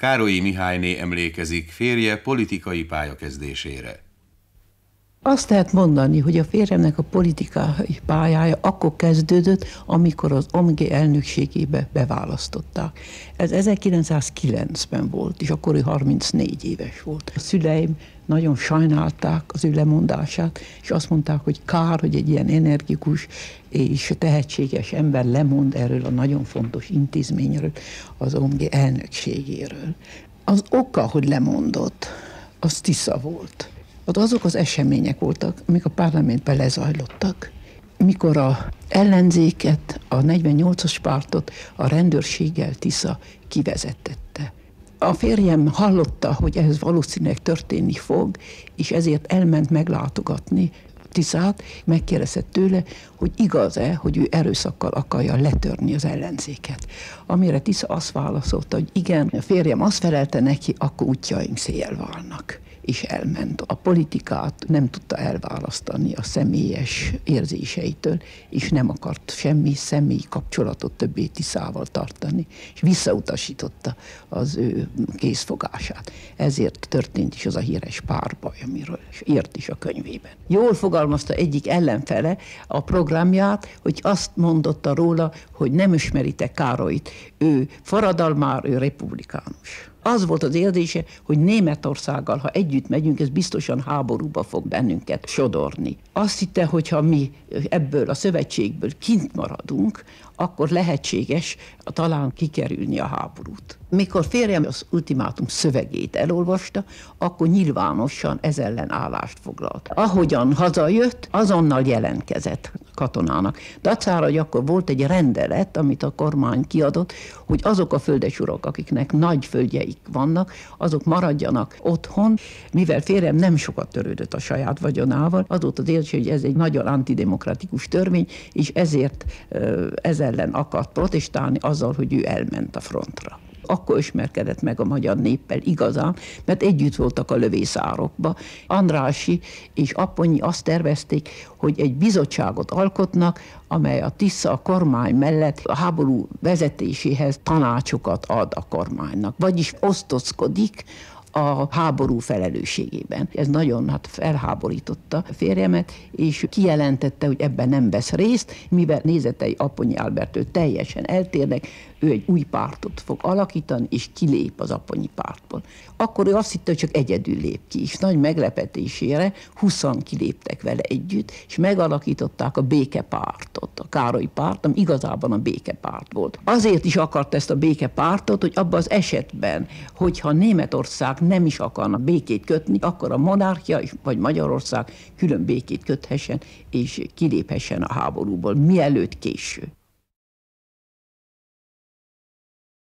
Károlyi Mihályné emlékezik férje politikai pályakezdésére. Azt lehet mondani, hogy a férjemnek a politikai pályája akkor kezdődött, amikor az OMG elnökségébe beválasztották. Ez 1909-ben volt, és akkor ő 34 éves volt. A szüleim nagyon sajnálták az ő lemondását, és azt mondták, hogy kár, hogy egy ilyen energikus és tehetséges ember lemond erről a nagyon fontos intézményről, az OMG elnökségéről. Az oka, hogy lemondott, az Tisza volt ott azok az események voltak, amik a parlamentben lezajlottak. Mikor a ellenzéket, a 48-as pártot a rendőrséggel Tisza kivezetette. A férjem hallotta, hogy ez valószínűleg történni fog, és ezért elment meglátogatni Tiszát, megkérdezett tőle, hogy igaz-e, hogy ő erőszakkal akarja letörni az ellenzéket. Amire Tisza azt válaszolta, hogy igen, a férjem azt felelte neki, akkor útjaink széjjel válnak és elment. A politikát nem tudta elválasztani a személyes érzéseitől, és nem akart semmi személyi kapcsolatot többé Tiszával tartani, és visszautasította az ő készfogását. Ezért történt is az a híres párbaj, amiről írt is a könyvében. Jól fogalmazta egyik ellenfele a programját, hogy azt mondotta róla, hogy nem ismeritek Károlyt, ő forradalmár, ő republikánus az volt az érzése, hogy Németországgal, ha együtt megyünk, ez biztosan háborúba fog bennünket sodorni. Azt hitte, hogy ha mi ebből a szövetségből kint maradunk, akkor lehetséges talán kikerülni a háborút. Mikor férjem az ultimátum szövegét elolvasta, akkor nyilvánosan ez ellen állást foglalt. Ahogyan hazajött, azonnal jelentkezett katonának. Dacára, hogy akkor volt egy rendelet, amit a kormány kiadott, hogy azok a földesurok, akiknek nagy földjeik vannak, azok maradjanak otthon, mivel férjem nem sokat törődött a saját vagyonával, az volt az hogy ez egy nagyon antidemokratikus törvény, és ezért ez ellen akart protestálni azzal, hogy ő elment a frontra akkor ismerkedett meg a magyar néppel igazán, mert együtt voltak a lövészárokba. Andrási és Aponyi azt tervezték, hogy egy bizottságot alkotnak, amely a Tisza a kormány mellett a háború vezetéséhez tanácsokat ad a kormánynak. Vagyis osztozkodik a háború felelősségében. Ez nagyon hát felháborította a férjemet, és kijelentette, hogy ebben nem vesz részt, mivel nézetei Aponyi Albertől teljesen eltérnek, ő egy új pártot fog alakítani, és kilép az Aponyi pártból. Akkor ő azt hitte, hogy csak egyedül lép ki, és nagy meglepetésére 20 kiléptek vele együtt, és megalakították a békepártot, a Károly párt, ami igazában a békepárt volt. Azért is akart ezt a békepártot, hogy abban az esetben, hogyha Németország nem is akarna békét kötni, akkor a monarchia vagy Magyarország külön békét köthessen, és kiléphessen a háborúból, mielőtt késő.